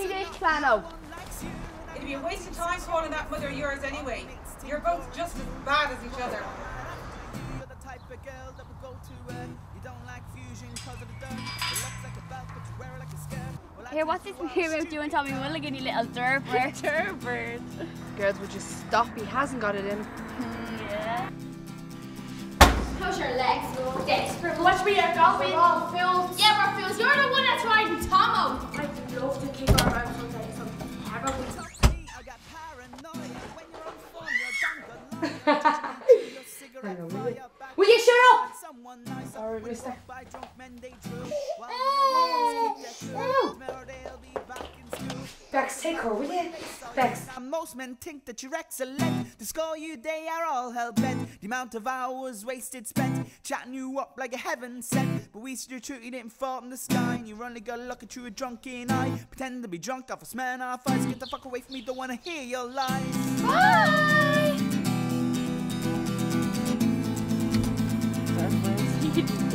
me this, Plano. It'd be a waste of time calling that mother of yours anyway. You're both just as bad as each other. You're the type of girl that would go to You don't like fusion cause of the dirt It looks like a belt but you wear it like a skirt Well, I Here, what's this you here are about you and Tommy Mulligan, you little derper? Turbird. Girls would just stop. He hasn't got it in. Yeah. How's your legs? Desperate. Watch me there, Dolphin. We're all fools. Yeah, you're damn good liar. Your cigarette fire Will you shut up? Someone nice Sorry, mister. Bex, take her, will you? Bex. Most men think that you're excellent. To score you, they are all hell bent. The amount of hours wasted spent chatting you up like a heaven sent. But we see the truth, you didn't fall from the sky. And you only got looking through a drunken eye. Pretend to be drunk off a smell off ice. Get the fuck away from me, don't wanna hear your lies. Bye.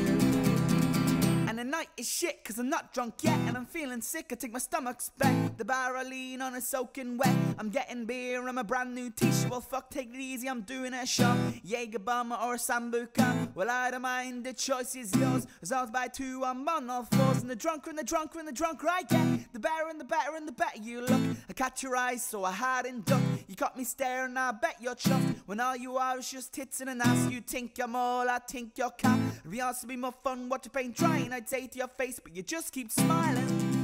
Is shit, cause I'm not drunk yet. And I'm feeling sick, I take my stomach's back. The bar I lean on is soaking wet. I'm getting beer, I'm a brand new t shirt. Well, fuck, take it easy, I'm doing a shot. Jaeger bomber or a Sambuca. Well, I don't mind, the choice is yours. As I was by two, I'm on all fours. And the drunker and the drunker and the drunker I get. The better and the better and the better you look. I catch your eyes, so I had and duck. You caught me staring, I bet you're chuffed. When all you are is just tits and an ass. You think you're more, I think you're cat. It'd be be more fun, what you paint trying. I'd say to your face, but you just keep smiling.